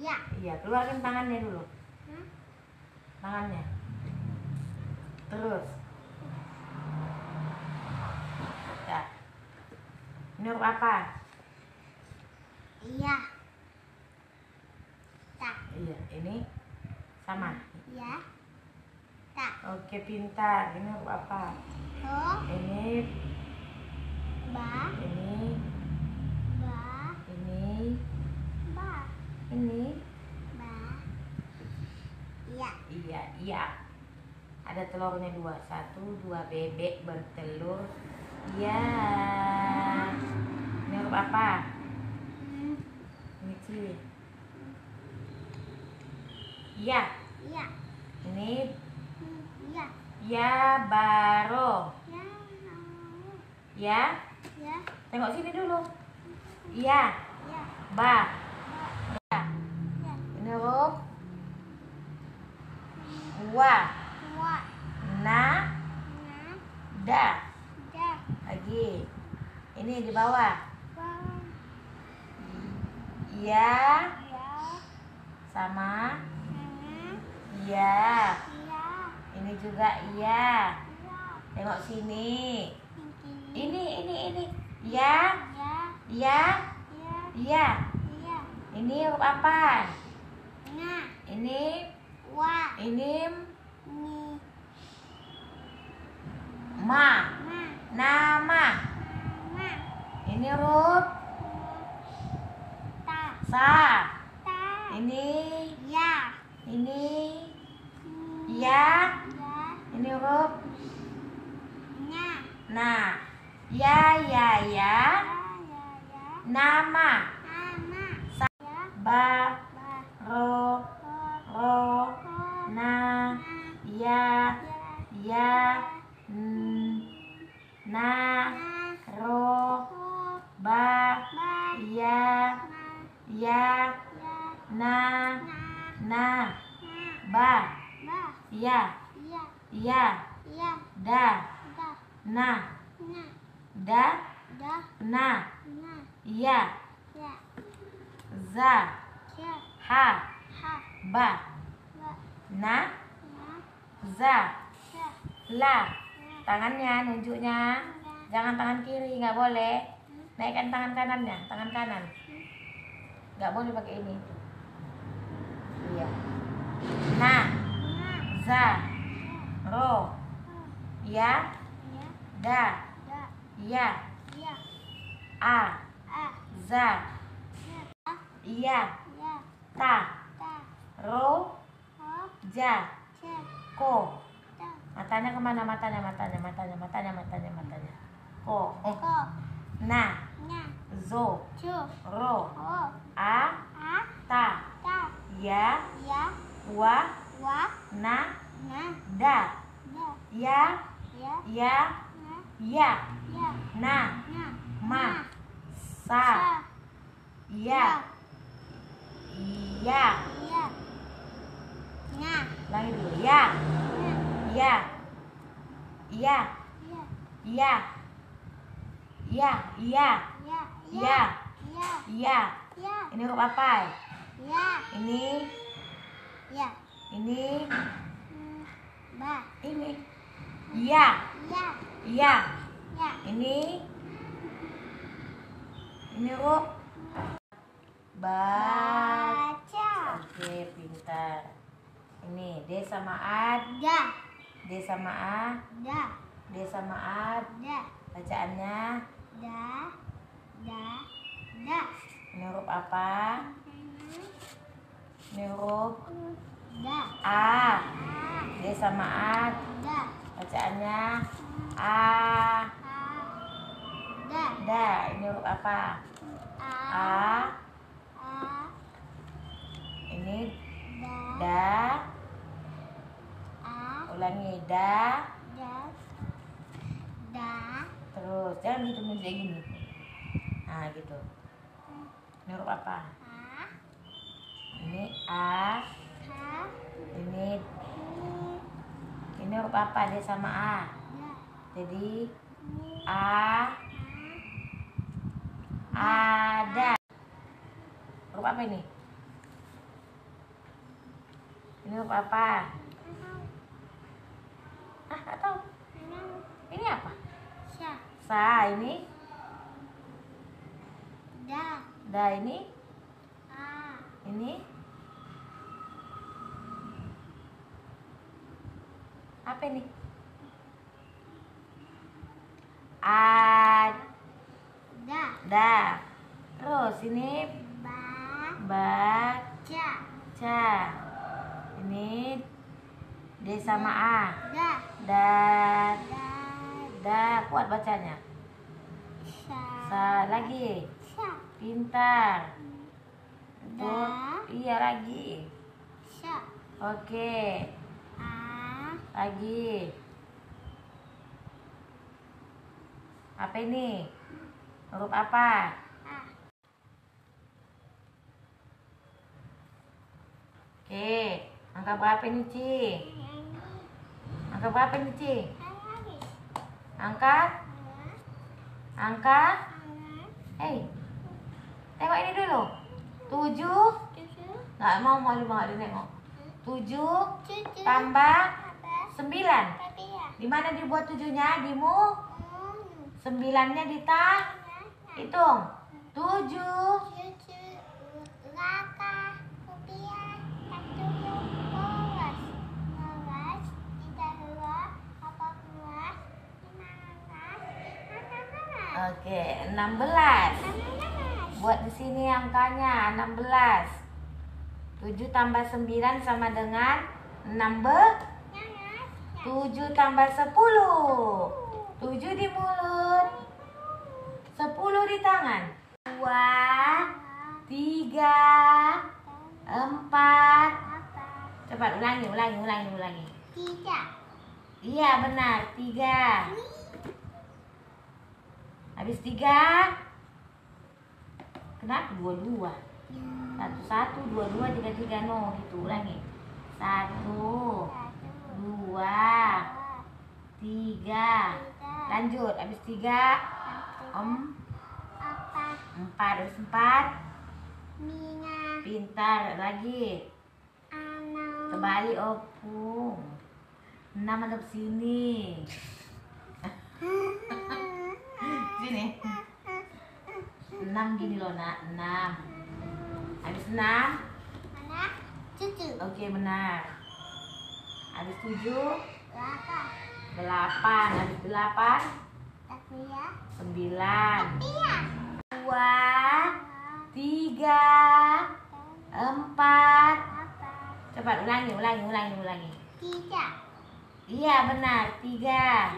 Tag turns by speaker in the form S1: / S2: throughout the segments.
S1: Ya.
S2: Iya, keluarin tangannya dulu.
S1: Hah?
S2: Tangannya. Terus. Ya. Ini apa?
S1: Iya. Tak.
S2: Iya, ini sama.
S1: Ya. Tak.
S2: Oke, pintar. Ini huruf apa?
S1: Ho.
S2: Ini,
S1: Ba.
S2: ini,
S1: Ba.
S2: ini,
S1: Ba.
S2: ini.
S1: Ba. Iya.
S2: Iya, iya. Ada telurnya dua. Satu, dua bebek bertelur. Iya. Ini huruf apa? Ini cili. Iya.
S1: Iya.
S2: Ini.
S1: Iya.
S2: ya baro.
S1: Ya.
S2: Ya.
S1: Ya.
S2: Tengok sini dulu. Iya.
S1: Ya.
S2: Ba. Ya.
S1: Ya.
S2: Ini huruf Wa. Na.
S1: Na.
S2: Da.
S1: Da.
S2: Lagi. Ini di bawah.
S1: Wa.
S2: Ya.
S1: Ya.
S2: Sama. Ya.
S1: Ya.
S2: Ini juga iya.
S1: Ya.
S2: Tengok sini. Ini, ini, ini. Ya.
S1: Ya.
S2: Ya.
S1: Ya.
S2: Iya.
S1: Iya.
S2: Ini huruf apa?
S1: Na.
S2: Ini,
S1: Wa.
S2: ini
S1: Ni.
S2: ma.
S1: Ma.
S2: Nama.
S1: Ma.
S2: Ini huruf
S1: Ta.
S2: sa.
S1: Ta.
S2: Ini,
S1: Ya.
S2: ini
S1: Ni.
S2: ya.
S1: Ya.
S2: Ini huruf
S1: Nya.
S2: nah. Ya, ya, ya.
S1: Ya. Ya. Ya.
S2: Nama.
S1: Ama.
S2: Sa.
S1: Ya.
S2: Ba.
S1: Ba.
S2: Ro. о,
S1: на,
S2: я,
S1: я,
S2: н,
S1: на,
S2: ро, ба, я,
S1: я,
S2: на,
S1: на,
S2: ба,
S1: я,
S2: я,
S1: да,
S2: на,
S1: да,
S2: на,
S1: я,
S2: за,
S1: ха.
S2: ba. Na. Za. La. Tangannya nunjuknya. Jangan tangan kiri nggak boleh. Naikkan tangan kanannya tangan kanan. Nggak boleh pakai ini. Iya. Na. Za. Ro. Ya.
S1: ya.
S2: Da. Ya.
S1: ya.
S2: A. Za.
S1: Iya
S2: ta. Ro. Ja. Ko. Matanya ke mana? Matanya, matanya, matanya, matanya, matanya, matanya. Ko. Eh. Na. Zo. Ro. A. Ta. Ya.
S1: Ya.
S2: Wa. Na. Da. Ya.
S1: Ya.
S2: Ya.
S1: Na.
S2: Ya.
S1: Ya.
S2: Ma. Sa. Ya. Ya.
S1: Ya.
S2: lagi dulu. Ya. Ya. Iya.
S1: Iya.
S2: Iya.
S1: Iya.
S2: Iya.
S1: Iya.
S2: Ini huruf apa?
S1: Ya.
S2: Ini.
S1: Ya.
S2: Ini.
S1: Ba.
S2: Ini.
S1: Iya.
S2: Iya.
S1: Iya.
S2: Ini. Ini huruf.
S1: Baca.
S2: Oke, pintar. Ini D sama A,
S1: Da.
S2: D sama A,
S1: Da.
S2: D sama A.
S1: Da.
S2: Bacaannya
S1: Da. Da. Da.
S2: ini huruf apa? Ini huruf
S1: Da.
S2: A. D sama A.
S1: Da.
S2: Bacaannya A.
S1: A. Da.
S2: Da. Ini huruf apa?
S1: A.
S2: A. Ini
S1: Da.
S2: da.
S1: A.
S2: Ulangi da.
S1: Da. Da.
S2: Terus jangan gitu nunjuk gini. Nah gitu. Ini huruf apa?
S1: A.
S2: Ini A.
S1: Ha.
S2: Ini
S1: Ni.
S2: ini huruf apa? D sama A. Jadi. A. Ada. Huruf apa ini? Ini huruf apa? Ah, nggak tahu. Ini apa?
S1: Sya.
S2: Sa ini,
S1: Da.
S2: da ini,
S1: A.
S2: ini. Apa ini? A,
S1: Da.
S2: da. Terus ini
S1: Ba.
S2: ba,
S1: Ca.
S2: ca. Ini D sama A.
S1: Da.
S2: Kuat bacanya.
S1: Sya.
S2: Sa lagi.
S1: Sya.
S2: Pintar.
S1: Da.
S2: Iya lagi.
S1: Sya.
S2: Oke,
S1: A.
S2: lagi. Apa ini? Huruf apa?
S1: A.
S2: Oke, angka berapa ini, Ci? Angka berapa ini, Ci? Angka? Angka? Hei, tengok ini dulu. Tujuh? Nggak mau, mau mau nengok. Tujuh tambah sembilan. Di mana dibuat tujuhnya? Dimu? Sembilannya di tah? Hitung. Tujuh. Oke, enam belas. Buat di sini angkanya 16. 7 tambah 9 sama dengan 6 be 7 tambah 10. 7 di mulut. 10 di tangan. 2 3 4 Cepat ulangi, ulangi, ulangi, ulangi.
S1: Tidak.
S2: Iya, benar. 3. Habis 3 Kenapa dua-dua? Satu satu dua dua tiga tiga no gitu ulangi. Satu dua tiga. Lanjut habis tiga om empat habis empat pintar lagi. Kembali opung. Enam ada sini sini enam gini loh nak. Enam. Habis enam?
S1: Anak. Cucu.
S2: oke benar. Habis tujuh?
S1: Lapa.
S2: delapan. Habis delapan? Sembilan. Dua tiga empat. Cepat ulangi ulangi ulangi ulangi.
S1: Tidak.
S2: iya benar. Tiga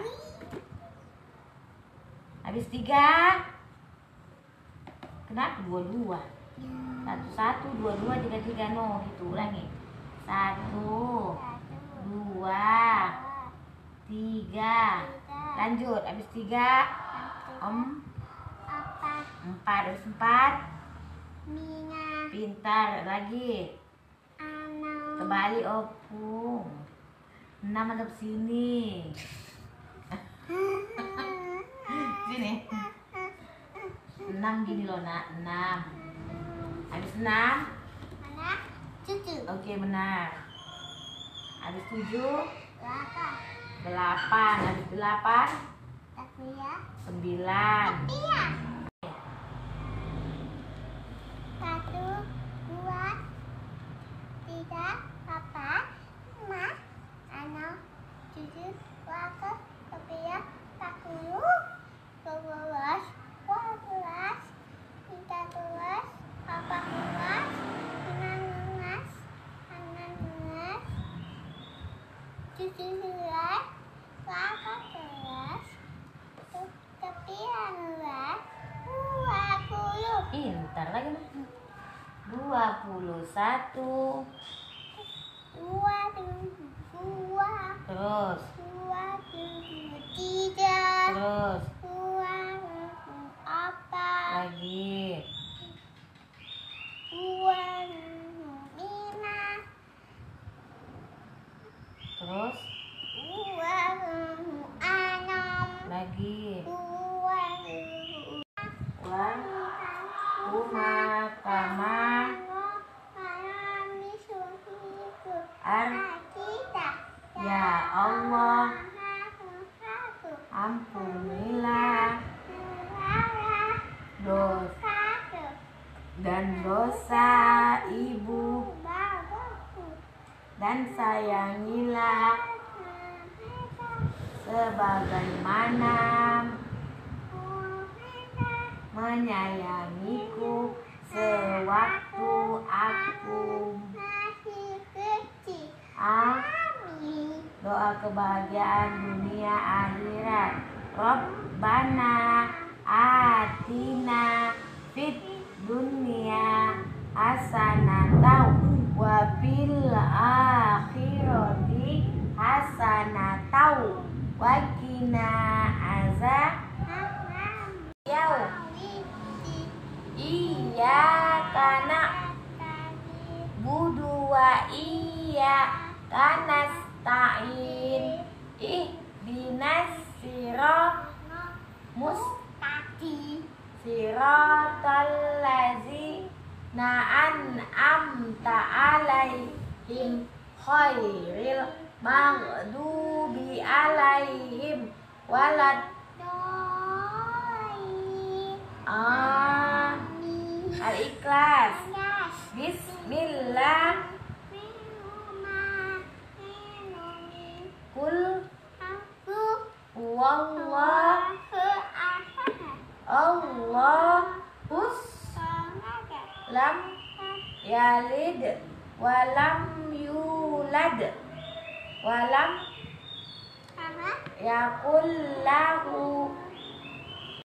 S2: habis tiga. Kenapa dua dua satu satu dua dua tiga tiga no. Gitu ulangi. Satu dua tiga. Lanjut habis tiga. Om. Empat habis empat. Pintar lagi. Kembali opung. Enam ada sini enam gini loh nak. Enam. Habis enam?
S1: Anak. Cucu.
S2: oke benar. Habis tujuh?
S1: Lapa.
S2: delapan. Habis delapan?
S1: Takuya.
S2: sembilan
S1: Iya. Satu, dua, tiga, empat, lima, enam, tujuh, delapan, sembilan, sepuluh, dua belas, dua belas, tiga belas, empat belas, lima belas, enam belas, dua puluh.
S2: pintar lagi dua puluh satu.
S1: Dua dua
S2: terus.
S1: Dua tiga.
S2: Terus.
S1: Dua apa?
S2: Lagi
S1: dua lima
S2: terus
S1: dua enam
S2: lagi
S1: dua
S2: Wan, rumah, kamar, ar
S1: kita.
S2: Ya Allah ampunilah dosa dan dosa ibu dan sayangilah sebagaimana menyayangiku sewaktu aku
S1: Masih kecil. Amin.
S2: Doa kebahagiaan dunia akhirat. Rabbana atina fit dunia hasanatan wa fil akhirati hasanatan wa qina siratal lazi na'an amta alaihim khairil maghdubi alaihim walad ah al ikhlas bismillah yalid walam yulad. Walam yakul lahu